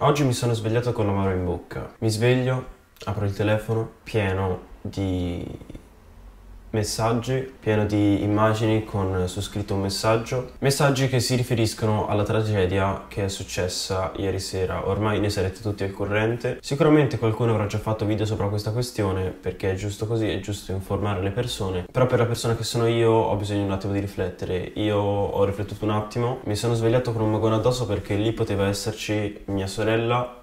Oggi mi sono svegliato con l'amaro in bocca. Mi sveglio, apro il telefono, pieno di messaggi, pieno di immagini con su scritto un messaggio, messaggi che si riferiscono alla tragedia che è successa ieri sera, ormai ne sarete tutti al corrente, sicuramente qualcuno avrà già fatto video sopra questa questione perché è giusto così, è giusto informare le persone, però per la persona che sono io ho bisogno un attimo di riflettere, io ho riflettuto un attimo, mi sono svegliato con un magone addosso perché lì poteva esserci mia sorella,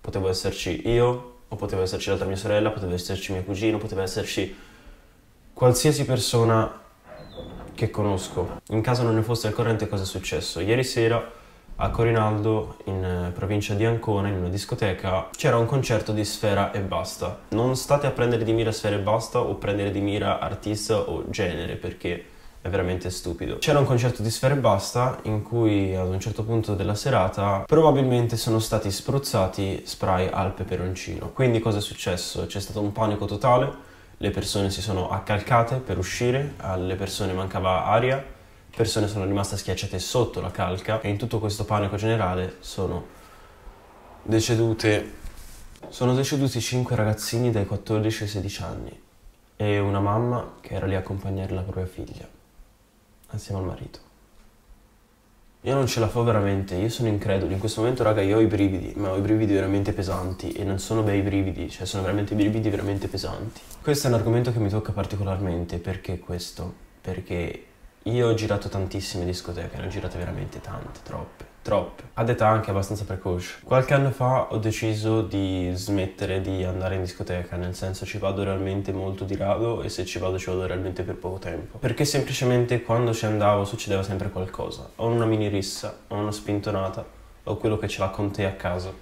potevo esserci io, o poteva esserci l'altra mia sorella, poteva esserci mio cugino, poteva esserci qualsiasi persona che conosco. In caso non ne fosse al corrente cosa è successo. Ieri sera a Corinaldo, in eh, provincia di Ancona, in una discoteca, c'era un concerto di Sfera e Basta. Non state a prendere di mira Sfera e Basta o prendere di mira artista o genere, perché è veramente stupido. C'era un concerto di Sfera e Basta in cui ad un certo punto della serata probabilmente sono stati spruzzati spray al peperoncino. Quindi cosa è successo? C'è stato un panico totale le persone si sono accalcate per uscire, alle persone mancava aria, persone sono rimaste schiacciate sotto la calca e in tutto questo panico generale sono decedute sono deceduti 5 ragazzini dai 14 ai 16 anni e una mamma che era lì a accompagnare la propria figlia assieme al marito. Io non ce la fa veramente, io sono incredulo. In questo momento, raga, io ho i brividi, ma ho i brividi veramente pesanti e non sono bei brividi, cioè sono veramente brividi veramente pesanti. Questo è un argomento che mi tocca particolarmente, perché questo? Perché io ho girato tantissime discoteche, ne ho girate veramente tante, troppe troppe, ad età anche abbastanza precoce. Qualche anno fa ho deciso di smettere di andare in discoteca, nel senso ci vado realmente molto di rado e se ci vado ci vado realmente per poco tempo. Perché semplicemente quando ci andavo succedeva sempre qualcosa, o una mini rissa, o una spintonata, o quello che ce l'ha con te a casa,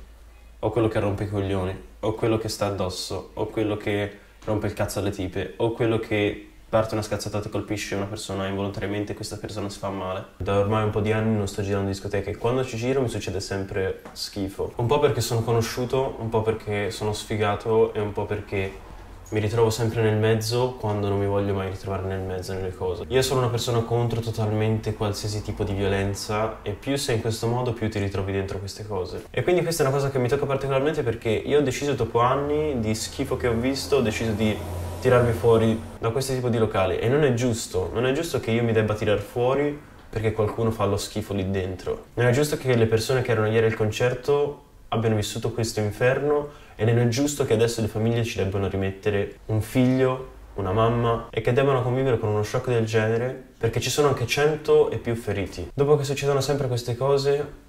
o quello che rompe i coglioni, o quello che sta addosso, o quello che rompe il cazzo alle tipe, o quello che parte una scazzatata e colpisce una persona involontariamente questa persona si fa male. Da ormai un po' di anni non sto girando discoteche e quando ci giro mi succede sempre schifo. Un po' perché sono conosciuto, un po' perché sono sfigato e un po' perché mi ritrovo sempre nel mezzo quando non mi voglio mai ritrovare nel mezzo nelle cose. Io sono una persona contro totalmente qualsiasi tipo di violenza e più sei in questo modo più ti ritrovi dentro queste cose. E quindi questa è una cosa che mi tocca particolarmente perché io ho deciso dopo anni di schifo che ho visto, ho deciso di tirarmi fuori da questo tipo di locali e non è giusto, non è giusto che io mi debba tirare fuori perché qualcuno fa lo schifo lì dentro. Non è giusto che le persone che erano ieri al concerto abbiano vissuto questo inferno e non è giusto che adesso le famiglie ci debbano rimettere un figlio, una mamma e che debbano convivere con uno shock del genere perché ci sono anche cento e più feriti. Dopo che succedono sempre queste cose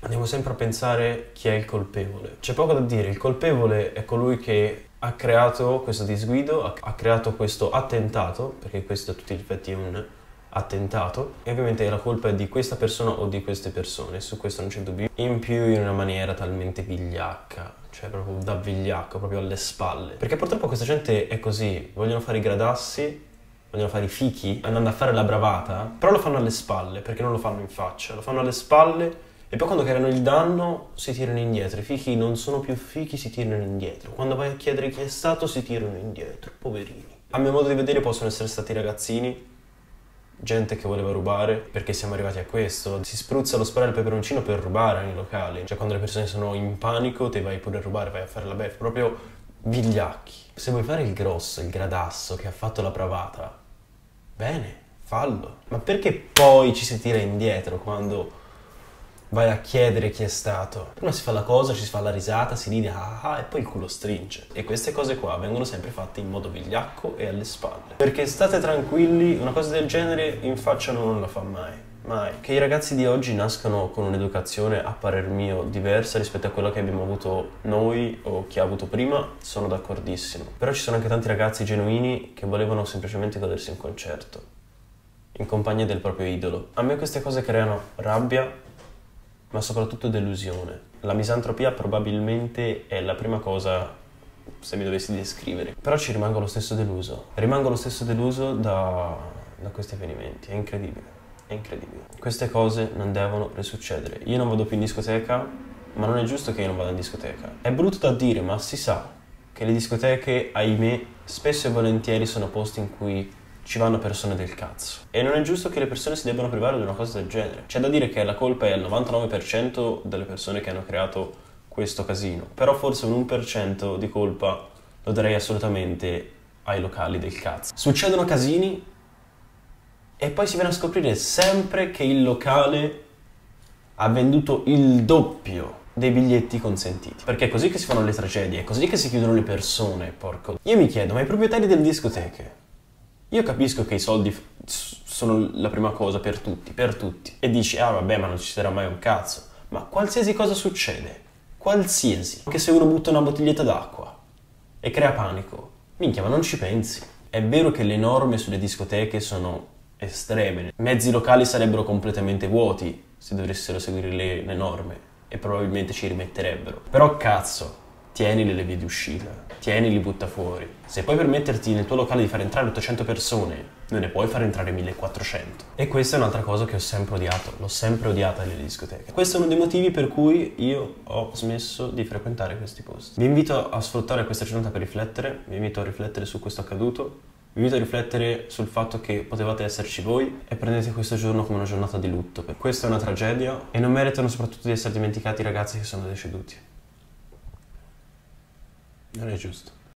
andiamo sempre a pensare chi è il colpevole. C'è poco da dire, il colpevole è colui che ha creato questo disguido, ha creato questo attentato, perché questo a tutti gli effetti è un attentato, e ovviamente la colpa è di questa persona o di queste persone, su questo non c'è dubbio. In più in una maniera talmente vigliacca, cioè proprio da vigliacco, proprio alle spalle. Perché purtroppo questa gente è così, vogliono fare i gradassi, vogliono fare i fichi, andando a fare la bravata, però lo fanno alle spalle, perché non lo fanno in faccia, lo fanno alle spalle e poi quando creano il danno si tirano indietro. I fichi non sono più fichi, si tirano indietro. Quando vai a chiedere chi è stato, si tirano indietro. Poverini. A mio modo di vedere possono essere stati ragazzini, gente che voleva rubare, perché siamo arrivati a questo. Si spruzza lo spray al peperoncino per rubare nei locali. Cioè quando le persone sono in panico, te vai pure a rubare, vai a fare la beffa. Proprio vigliacchi. Se vuoi fare il grosso, il gradasso che ha fatto la bravata, bene, fallo. Ma perché poi ci si tira indietro quando vai a chiedere chi è stato. Prima si fa la cosa, ci si fa la risata, si ride ah, ah e poi il culo stringe. E queste cose qua vengono sempre fatte in modo vigliacco e alle spalle. Perché state tranquilli, una cosa del genere in faccia non la fa mai. Mai. Che i ragazzi di oggi nascano con un'educazione, a parer mio, diversa rispetto a quella che abbiamo avuto noi o chi ha avuto prima, sono d'accordissimo. Però ci sono anche tanti ragazzi genuini che volevano semplicemente godersi un concerto, in compagnia del proprio idolo. A me queste cose creano rabbia, ma soprattutto delusione. La misantropia probabilmente è la prima cosa se mi dovessi descrivere. Però ci rimango lo stesso deluso. Rimango lo stesso deluso da, da questi avvenimenti. È incredibile. È incredibile. Queste cose non devono risuccedere. Io non vado più in discoteca, ma non è giusto che io non vada in discoteca. È brutto da dire, ma si sa che le discoteche, ahimè, spesso e volentieri sono posti in cui ci vanno persone del cazzo. E non è giusto che le persone si debbano privare di una cosa del genere. C'è da dire che la colpa è al 99% delle persone che hanno creato questo casino, però forse un 1% di colpa lo darei assolutamente ai locali del cazzo. Succedono casini e poi si viene a scoprire sempre che il locale ha venduto il doppio dei biglietti consentiti. Perché è così che si fanno le tragedie, è così che si chiudono le persone, porco. Io mi chiedo, ma i proprietari delle discoteche? Io capisco che i soldi sono la prima cosa per tutti, per tutti. E dici, ah vabbè, ma non ci sarà mai un cazzo. Ma qualsiasi cosa succede, qualsiasi, anche se uno butta una bottiglietta d'acqua e crea panico, minchia, ma non ci pensi. È vero che le norme sulle discoteche sono estreme, mezzi locali sarebbero completamente vuoti se dovessero seguire le, le norme e probabilmente ci rimetterebbero. Però cazzo, tienili le vie di uscita, tienili butta fuori. Se puoi permetterti nel tuo locale di far entrare 800 persone, non ne puoi far entrare 1400. E questa è un'altra cosa che ho sempre odiato, l'ho sempre odiata nelle discoteche. Questo è uno dei motivi per cui io ho smesso di frequentare questi posti. Vi invito a sfruttare questa giornata per riflettere, vi invito a riflettere su questo accaduto, vi invito a riflettere sul fatto che potevate esserci voi e prendete questo giorno come una giornata di lutto. Questa è una tragedia e non meritano soprattutto di essere dimenticati i ragazzi che sono deceduti. Non è giusto.